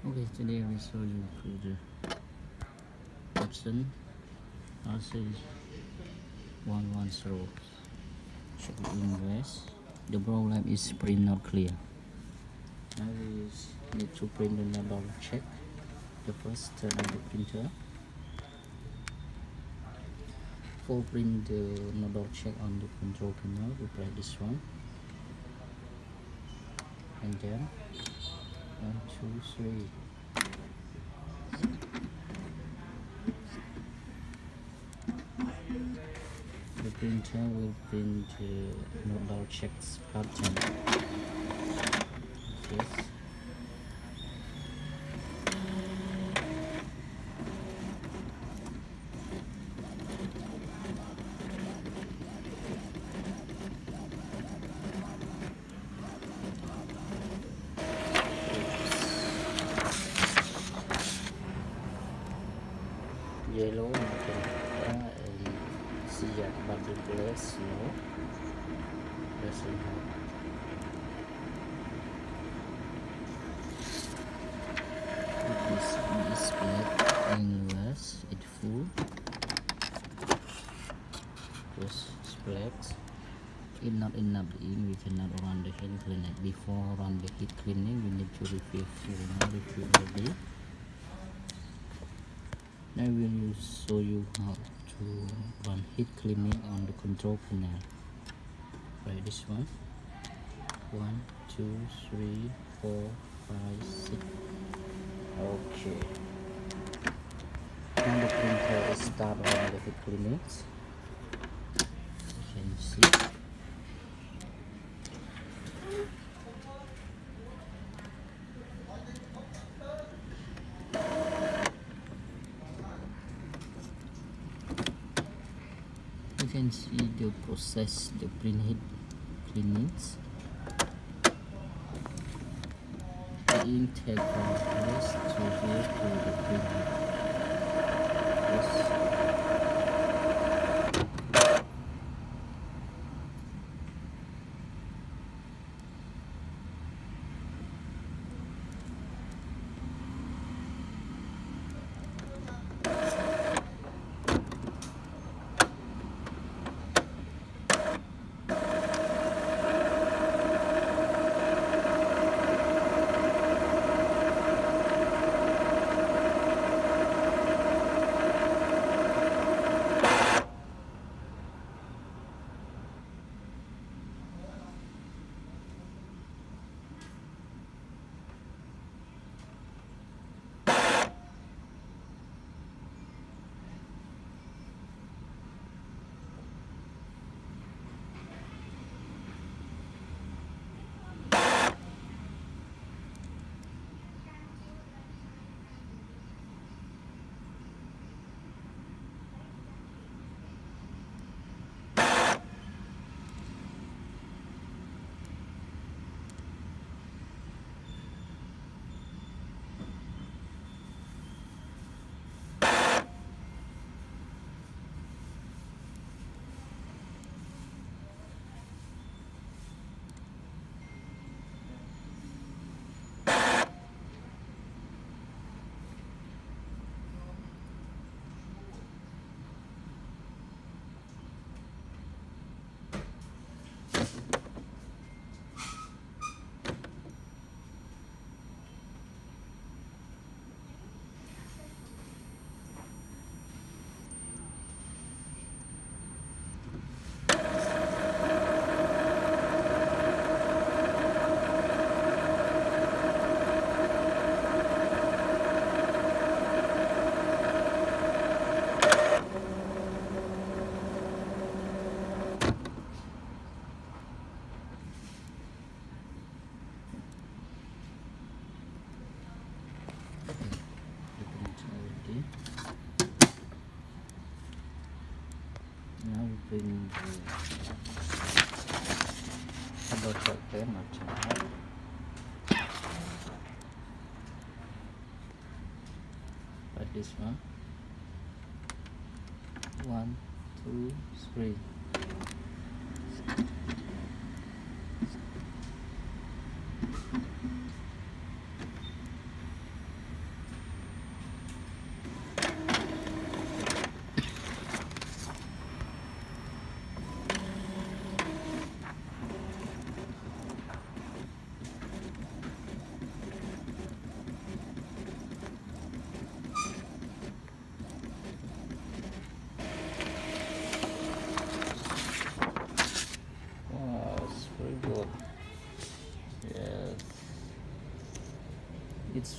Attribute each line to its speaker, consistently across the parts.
Speaker 1: Okay, today I will show you through the option. I'll say one one zero. Check the ingress. The problem is print not clear. Now we need to print the nozzle check. The first turn on the printer. For print the nozzle check on the control panel, we press this one. And then one, two, three. The printer will print uh, nozzle checks pattern. Yes. Yellow magenta and cyan but the glass no doesn't have. It is displayed English it full. Just splat if not enough ink we cannot run the head cleaning before run the head cleaning we need to refill full now refill ready I will show you how to run head cleaning on the control panel. Try this one. One, two, three, four, five, six. Okay. Now the printer is start on the head cleaning. You can see. Can see the process the print head cleanings the ink take from place to here to the print we bring the double check pen or check like this one. One two three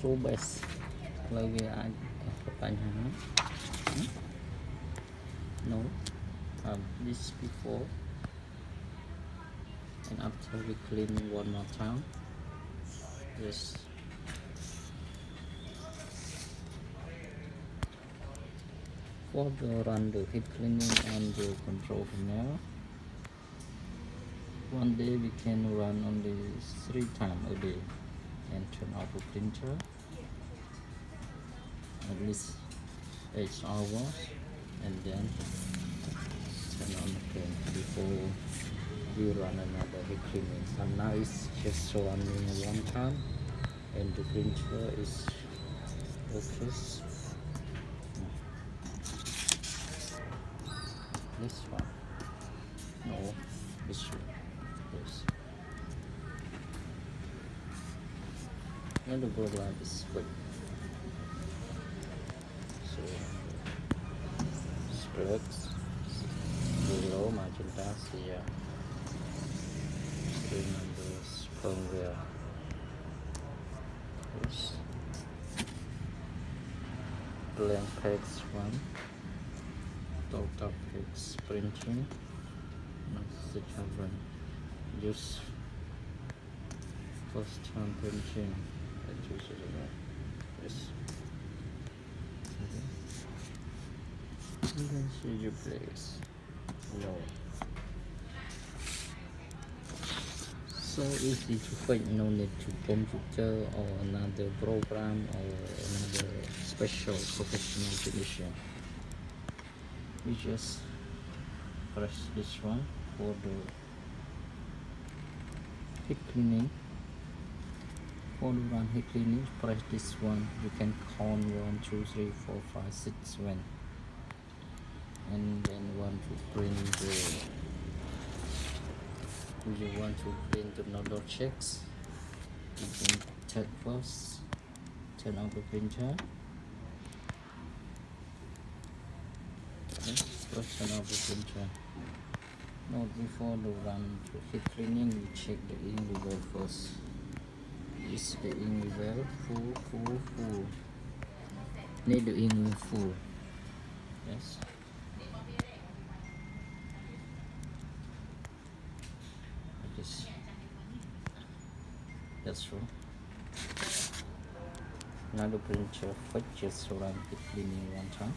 Speaker 1: subes. Lagi kanya hmm? no. Um, this before. And after we clean one more time. Just for the run the head cleaning and the control panel one day we can run only three times a day and turn off the printer at least 8 hours and then turn on before we run another cleaning and now it's just running one time and the printer is okay this one. No this one. Yes and the program is quick strokes below magenta here screen numbers firmware yes blank page one. Total page printing message run use first time printing. That uses it yes then your place no so easy to fix no need to computer or another program or another special professional technician you just press this one for the head cleaning. For the run head cleaning press this one. You can count one two three four five six seven and then want to print the you want to print the nozzle checks. You can turn first turn on the printer. Okay, first turn on the printer. Now before the run to head cleaning we check the ink level first. Is the ink level full full full. Need the ink full. Yes that's true. Now the printer fetches run head cleaning one time